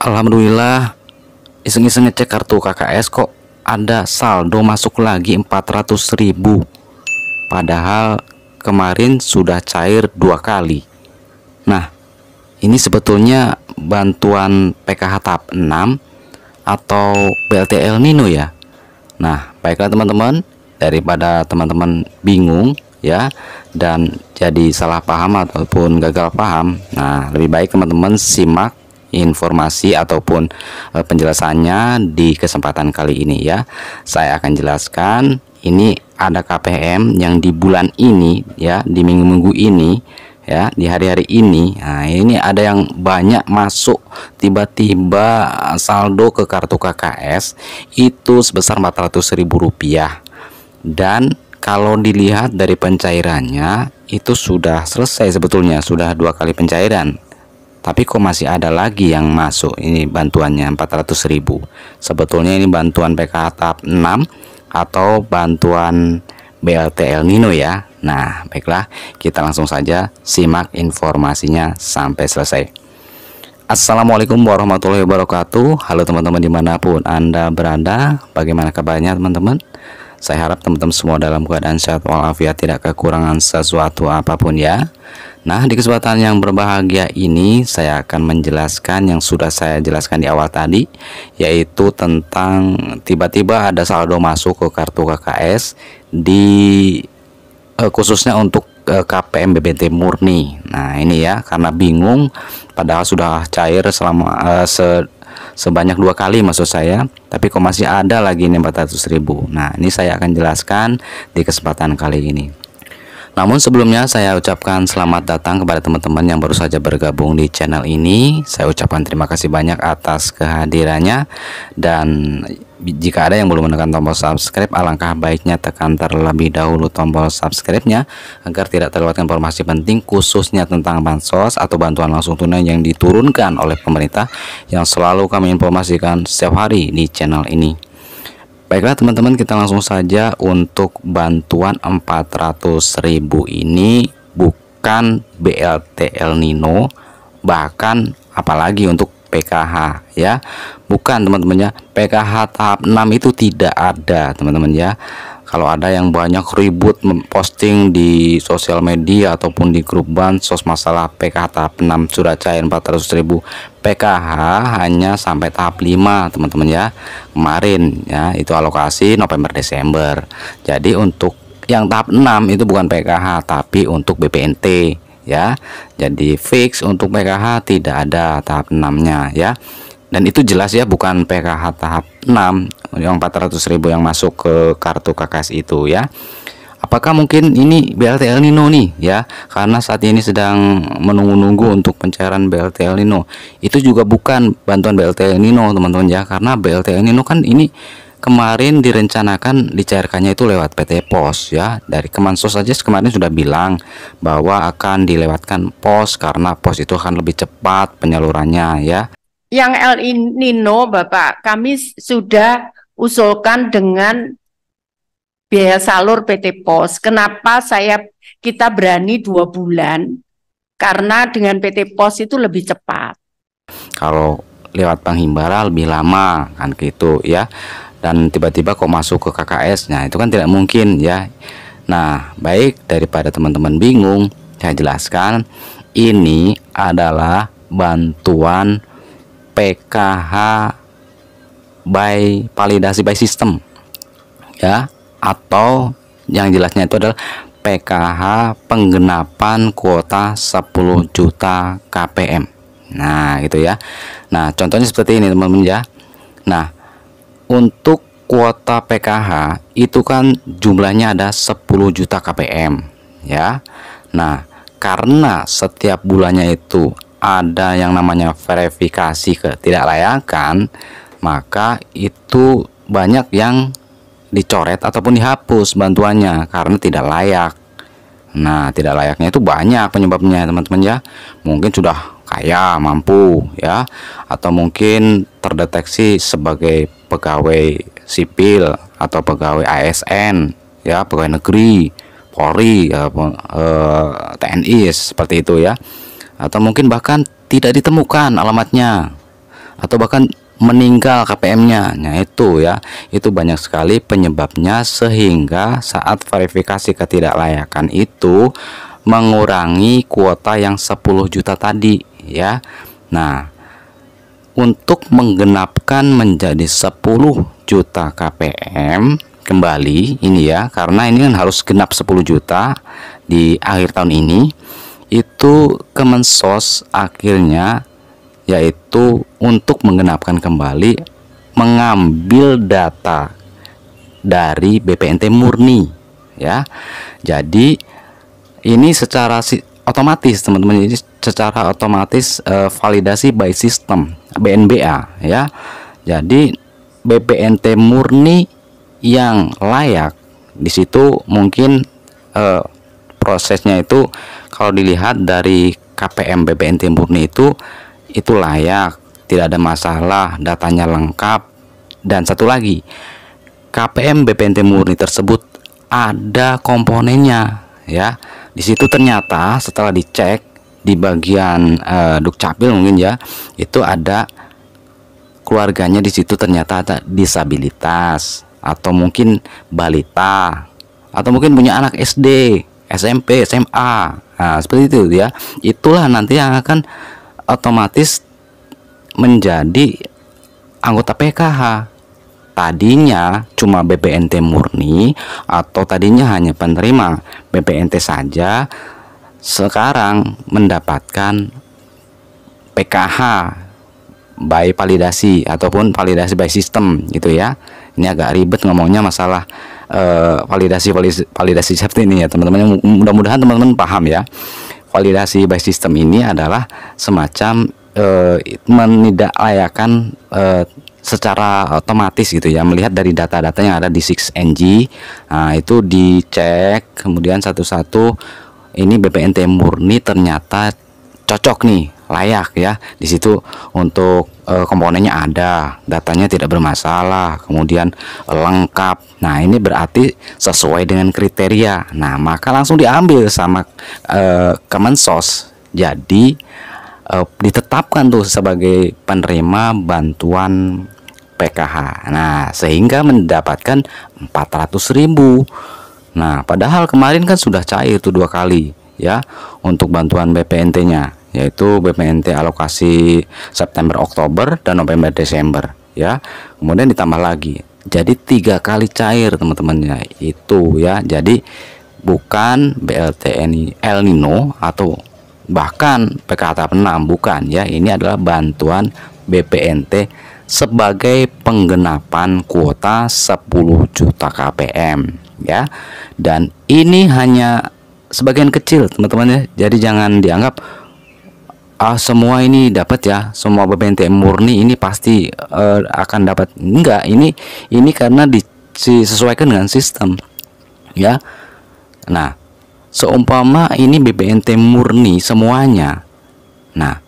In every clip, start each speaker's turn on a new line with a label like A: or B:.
A: Alhamdulillah iseng-iseng ngecek kartu KKS kok ada saldo masuk lagi 400 ribu. Padahal kemarin sudah cair dua kali. Nah ini sebetulnya bantuan PKH tahap 6 atau BLT El Nino ya? Nah baiklah teman-teman daripada teman-teman bingung ya dan jadi salah paham ataupun gagal paham nah lebih baik teman-teman simak informasi ataupun e, penjelasannya di kesempatan kali ini ya. Saya akan jelaskan ini ada KPM yang di bulan ini ya, di minggu-minggu ini ya, di hari-hari ini. Nah, ini ada yang banyak masuk tiba-tiba saldo ke kartu KKS itu sebesar Rp400.000 dan kalau dilihat dari pencairannya itu sudah selesai sebetulnya sudah dua kali pencairan tapi kok masih ada lagi yang masuk? Ini bantuannya 400.000 sebetulnya ini bantuan PKH tahap 6 atau bantuan BLT El Nino ya. Nah baiklah kita langsung saja simak informasinya sampai selesai. Assalamualaikum warahmatullahi wabarakatuh. Halo teman-teman di mana pun Anda berada Bagaimana kabarnya teman-teman? Saya harap teman-teman semua dalam keadaan sehat walafiat Tidak kekurangan sesuatu apa pun ya Nah, di kesempatan yang berbahagia ini saya akan menjelaskan yang sudah saya jelaskan di awal tadi yaitu tentang tiba-tiba ada saldo masuk ke kartu KKS di eh, khususnya untuk eh, KPM BBT murni. Nah, ini ya karena bingung padahal sudah cair selama eh, se sebanyak dua kali maksud saya tapi kok masih ada lagi ini 400 ribu nah ini saya akan jelaskan di kesempatan kali ini namun sebelumnya saya ucapkan selamat datang kepada teman-teman yang baru saja bergabung di channel ini. Saya ucapkan terima kasih banyak atas kehadirannya dan jika ada yang belum menekan tombol subscribe alangkah baiknya tekan terlebih dahulu tombol subscribe-nya agar tidak terlewatkan informasi penting khususnya tentang bansos atau bantuan langsung tunai yang diturunkan oleh pemerintah yang selalu kami informasikan setiap hari di channel ini. Baiklah teman-teman kita langsung saja untuk bantuan 400.000 ini bukan BLT El Nino bahkan apalagi untuk PKH ya. Bukan teman-temannya PKH tahap 6 itu tidak ada teman-teman ya kalau ada yang banyak ribut posting di sosial media ataupun di grup bansos masalah PKH tahap 6 sudah cair 400.000 PKH hanya sampai tahap 5 teman-teman ya. Kemarin ya itu alokasi November Desember. Jadi untuk yang tahap 6 itu bukan PKH tapi untuk BPNT ya. Jadi fix untuk PKH tidak ada tahap 6 nya ya dan itu jelas ya bukan PKH tahap 6 yang 400 ribu yang masuk ke kartu KKS itu ya. Apakah mungkin ini BLT El Nino nih ya? Karena saat ini sedang menunggu-nunggu untuk pencairan BLT El Nino. Itu juga bukan bantuan BLT El Nino teman-teman ya. Karena BLT El Nino kan ini kemarin direncanakan dicairkannya itu lewat PT Pos ya. Dari Kemensos saja kemarin sudah bilang bahwa akan dilewatkan pos karena pos itu akan lebih cepat penyalurannya ya
B: yang El Nino, Bapak, kami sudah usulkan dengan biaya salur PT Pos. Kenapa saya kita berani dua bulan? Karena dengan PT Pos itu lebih cepat.
A: Kalau lewat Bank Himbara lebih lama kan gitu ya. Dan tiba-tiba kok masuk ke KKS, nah itu kan tidak mungkin ya. Nah, baik daripada teman-teman bingung, saya jelaskan ini adalah bantuan PKH by validasi by system. Ya atau yang jelasnya itu adalah PKH penggenapan kuota 10 juta KPM nah gitu ya. Nah contohnya seperti ini teman-teman ya. Nah untuk kuota PKH itu kan jumlahnya ada 10 juta KPM ya. Nah karena setiap bulannya itu ada yang namanya verifikasi ketidaklayakan, maka itu banyak yang dicoret ataupun dihapus bantuannya karena tidak layak. Nah, tidak layaknya itu banyak penyebabnya, teman-teman ya. Mungkin sudah kaya, mampu ya, atau mungkin terdeteksi sebagai pegawai sipil atau pegawai ASN, ya, pegawai negeri, Polri, ya, eh, TNI seperti itu ya atau mungkin bahkan tidak ditemukan alamatnya atau bahkan meninggal KPM-nya. Nah, itu ya. Itu banyak sekali penyebabnya sehingga saat verifikasi ketidaklayakan itu mengurangi kuota yang 10 juta tadi ya. Nah, untuk menggenapkan menjadi 10 juta KPM kembali ini ya karena ini kan harus genap 10 juta di akhir tahun ini itu Kemensos akhirnya yaitu untuk menggenapkan kembali mengambil data dari BPNT murni ya. Jadi ini secara si, otomatis teman-teman ini secara otomatis uh, validasi by system BNBA ya. Jadi BPNT murni yang layak di situ mungkin uh, prosesnya itu kalau dilihat dari KPM BPNT murni itu itu layak, tidak ada masalah, datanya lengkap. Dan satu lagi, KPM BPNT murni tersebut ada komponennya ya. Di situ ternyata setelah dicek di bagian uh, Dukcapil mungkin ya, itu ada keluarganya di situ ternyata ada disabilitas atau mungkin balita atau mungkin punya anak SD, SMP, SMA. Nah, seperti itu ya. Itulah nanti yang akan otomatis menjadi anggota PKH tadinya cuma BPNT murni atau tadinya hanya penerima BPNT saja sekarang mendapatkan PKH by validasi ataupun validasi by system gitu ya ini agak ribet ngomongnya masalah uh, validasi validasi seperti ini ya teman-teman. Mudah-mudahan teman-teman paham ya. Validasi by system ini adalah semacam uh, menidaklayakkan uh, secara otomatis gitu ya. Melihat dari data-data yang ada di 6NG nah itu dicek kemudian satu-satu ini BPNT murni ternyata cocok nih layak ya. Di situ untuk e, komponennya ada datanya tidak bermasalah kemudian lengkap. Nah ini berarti sesuai dengan kriteria. Nah maka langsung diambil sama e, Kemensos. Jadi e, ditetapkan tuh sebagai penerima bantuan PKH nah sehingga mendapatkan 400.000 nah padahal kemarin kan sudah cair tuh dua kali ya untuk bantuan BPNT-nya yaitu BPNT alokasi September Oktober dan November Desember ya. Kemudian ditambah lagi. Jadi tiga kali cair teman-temannya. Itu ya. Jadi bukan BLTN El Nino atau bahkan PKH tahap 6 bukan ya. Ini adalah bantuan BPNT sebagai penggenapan kuota 10 juta KPM ya. Dan ini hanya sebagian kecil teman-teman ya. Jadi jangan dianggap ah semua ini dapat ya. Semua BPNT murni ini pasti uh, akan dapat. Enggak ini ini karena disesuaikan dengan sistem ya. Nah seumpama ini BPNT murni semuanya. Nah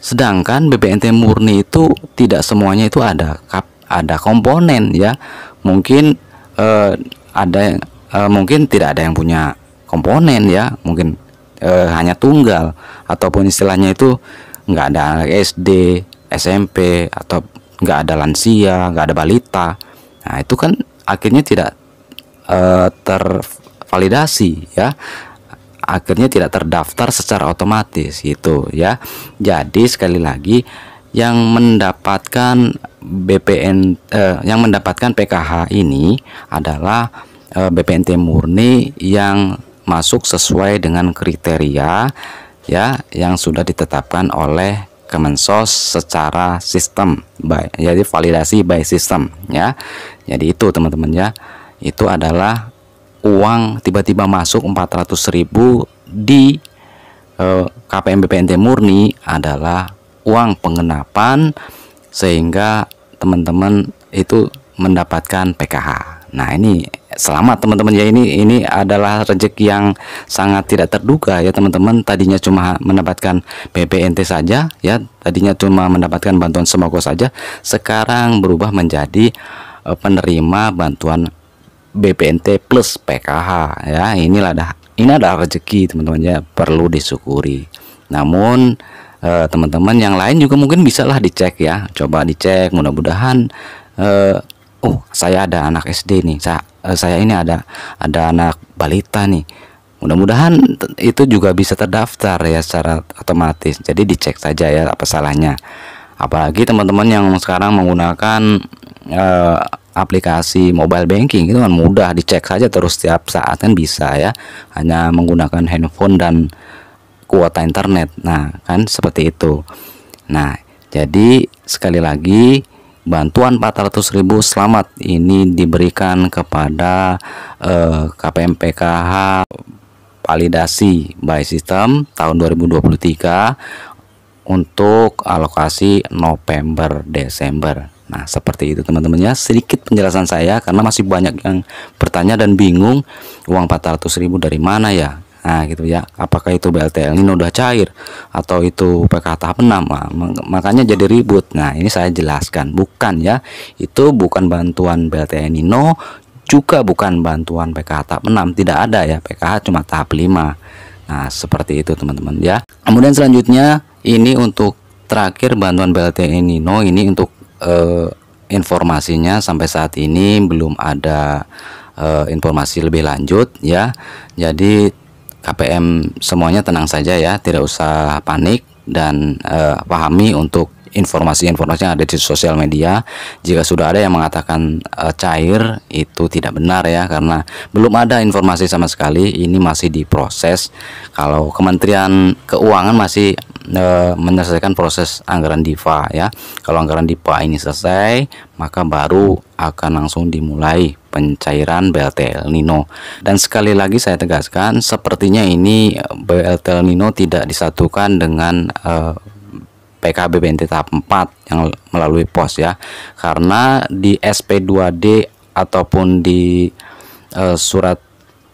A: sedangkan BPNT murni itu tidak semuanya itu ada ada komponen ya. Mungkin uh, ada uh, mungkin tidak ada yang punya komponen ya. Mungkin e, hanya tunggal ataupun istilahnya itu nggak ada anak SD, SMP atau nggak ada lansia, nggak ada balita. Nah itu kan akhirnya tidak e, tervalidasi ya akhirnya tidak terdaftar secara otomatis gitu ya. Jadi sekali lagi yang mendapatkan BPN eh, yang mendapatkan PKH ini adalah eh, BPNT murni yang masuk sesuai dengan kriteria ya yang sudah ditetapkan oleh Kemensos secara sistem by jadi validasi by system ya. Jadi itu teman-teman ya. Itu adalah uang tiba-tiba masuk 400.000 di eh, KPM BPNT murni adalah uang pengenapan sehingga teman-teman itu mendapatkan PKH. Nah ini selamat teman-teman ya ini ini adalah rezeki yang sangat tidak terduga ya teman-teman. Tadinya cuma mendapatkan BPNT saja ya tadinya cuma mendapatkan bantuan sembako saja sekarang berubah menjadi uh, penerima bantuan BPNT plus PKH ya. Inilah dah ini adalah rezeki teman-teman ya perlu disyukuri. Namun eh, teman-teman yang lain juga mungkin bisa lah dicek ya. Coba dicek mudah-mudahan uh, oh saya ada anak SD nih. Saya uh, saya ini ada ada anak balita nih. Mudah-mudahan itu juga bisa terdaftar ya secara otomatis. Jadi dicek saja ya apa salahnya. Apalagi teman-teman yang sekarang menggunakan uh, aplikasi mobile banking itu kan mudah. Dicek saja terus setiap saat kan bisa ya. Hanya menggunakan handphone dan kuota internet. Nah kan seperti itu. Nah jadi sekali lagi bantuan 400.000 selamat ini diberikan kepada eh, KPM PKH validasi by system tahun 2023 untuk alokasi November Desember Nah, seperti itu teman-teman ya. Sedikit penjelasan saya karena masih banyak yang bertanya dan bingung uang 400 ribu dari mana ya. Nah, gitu ya. Apakah itu BLTL ini udah cair atau itu PK tahap 6? Nah, makanya jadi ribut. Nah, ini saya jelaskan. Bukan ya. Itu bukan bantuan BLTL Nino, juga bukan bantuan PKH tahap 6. Tidak ada ya. PKH cuma tahap 5. Nah, seperti itu teman-teman ya. Kemudian selanjutnya ini untuk terakhir bantuan BLTL Nino ini untuk uh, informasinya sampai saat ini belum ada uh, informasi lebih lanjut ya. Jadi KPM semuanya tenang saja ya, tidak usah panik dan uh, pahami untuk informasi-informasi yang ada di sosial media. Jika sudah ada yang mengatakan uh, cair itu tidak benar ya karena belum ada informasi sama sekali. Ini masih diproses. Kalau Kementerian Keuangan masih e, menyelesaikan proses anggaran DIPA ya. Kalau anggaran DIPA ini selesai, maka baru akan langsung dimulai pencairan BLT El Nino. Dan sekali lagi saya tegaskan, sepertinya ini BLT El Nino tidak disatukan dengan e, PKB BNT tahap 4 yang melalui pos ya. Karena di SP2D ataupun di e, surat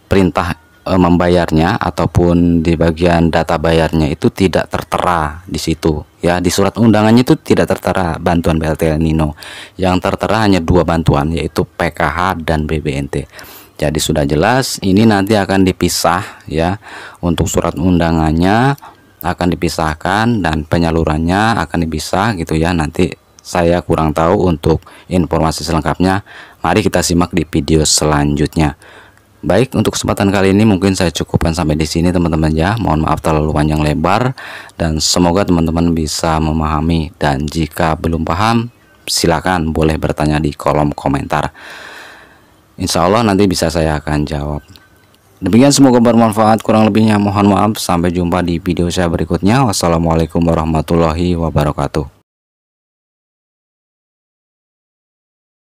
A: perintah e, membayarnya ataupun di bagian data bayarnya itu tidak tertera di situ ya. Di surat undangannya itu tidak tertera bantuan BLT El Nino. Yang tertera hanya dua bantuan yaitu PKH dan BBNT jadi sudah jelas ini nanti akan dipisah ya. Untuk surat undangannya akan dipisahkan dan penyalurannya akan dipisah gitu ya. Nanti saya kurang tahu untuk informasi selengkapnya. Mari kita simak di video selanjutnya Baik, untuk kesempatan kali ini mungkin saya cukupkan sampai di sini teman-teman ya. Mohon maaf terlalu panjang lebar dan semoga teman-teman bisa memahami dan jika belum paham silakan boleh bertanya di kolom komentar. Insya Allah nanti bisa saya akan jawab. Demikian semoga bermanfaat. Kurang lebihnya mohon maaf. Sampai jumpa di video saya berikutnya. Wassalamualaikum warahmatullahi wabarakatuh.